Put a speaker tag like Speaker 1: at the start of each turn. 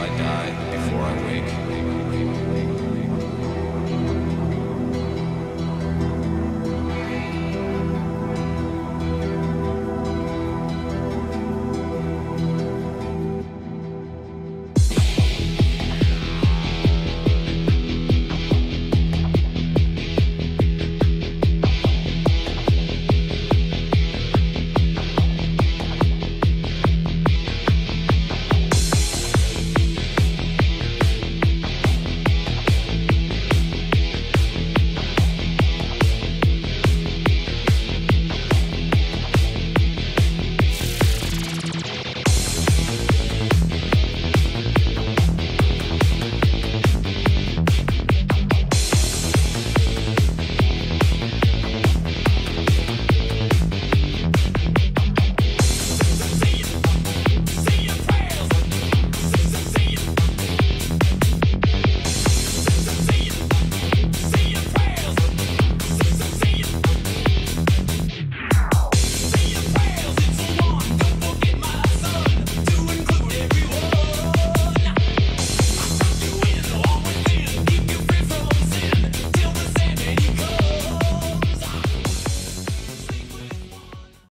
Speaker 1: I die, before I wake.